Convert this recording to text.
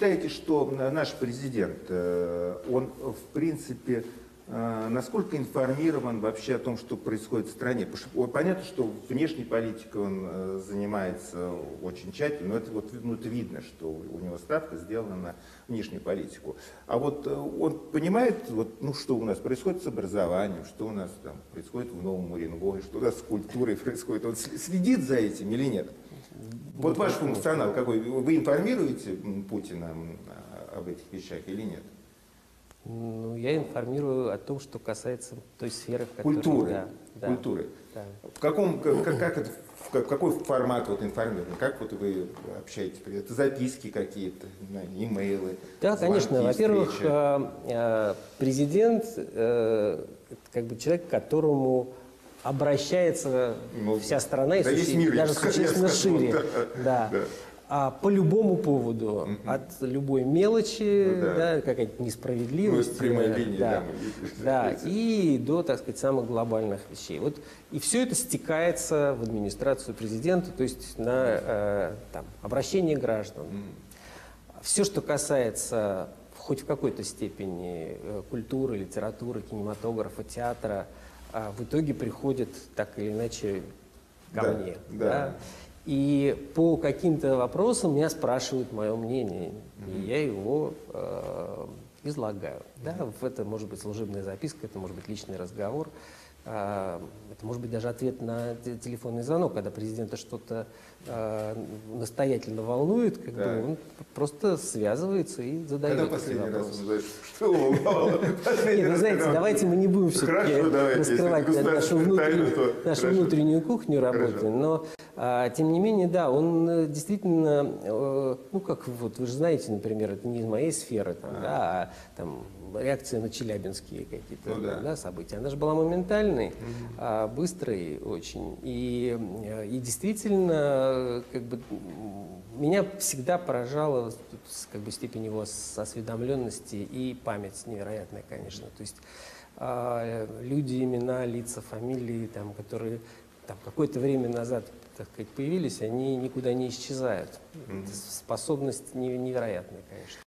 считаете, что э, наш президент, э, он э, в принципе насколько информирован вообще о том, что происходит в стране? Что понятно, что внешней политикой он э, занимается очень тщательно, но это, вот, ну, это видно, что у него ставка сделана на внешнюю политику. А вот он понимает, вот, ну, что у нас происходит с образованием, что у нас там происходит в Новом Уренгое, что у нас с культурой происходит. Он следит за этим или нет? Вот ваш функционал какой? Вы информируете Путина об этих вещах или нет? Ну, я информирую о том, что касается той сферы, в которой... Культуры. Да, да, Культуры. Да. В каком, как, как это, в какой формат вот информирования? Как вот вы общаетесь? Это записки какие-то, имейлы? Да, конечно. Во-первых, э, э, президент э, как бы человек, которому обращается ну, вся страна, и да суще... мир, даже существенно шире. Да. Да. А по любому поводу, угу. от любой мелочи, ну, да. Да, какая-то несправедливость, ну, линии, да, да, да, и до, так сказать, самых глобальных вещей. Вот, и все это стекается в администрацию президента, то есть на э, там, обращение граждан. Угу. Все, что касается хоть в какой-то степени э, культуры, литературы, кинематографа, театра, а в итоге приходит так или иначе ко да, мне. Да. Да? И по каким-то вопросам меня спрашивают мое мнение, mm-hmm. и я его э, излагаю. Mm-hmm. Да, это может быть служебная записка, это может быть личный разговор. А, это может быть даже ответ на телефонный звонок, когда президента что-то э, настоятельно волнует, как да. бы он просто связывается и задает когда последний вопрос. раз что волновало? Нет, вы знаете, давайте мы не будем все-таки раскрывать нашу внутреннюю, нашу внутреннюю кухню работы, но а, тем не менее, да, он э, действительно, э, ну как вот, вы же знаете, например, это не из моей сферы, там, а. да, а там реакция на челябинские какие-то ну, да. События. Она же была моментальной, угу. а, быстрой очень. И, и действительно, как бы, меня всегда поражала как бы, степень его осведомленности и память невероятная, конечно. То есть а, люди, имена, лица, фамилии, там, которые там, какое-то время назад так сказать, появились, они никуда не исчезают. Mm-hmm. Способность невероятная, конечно.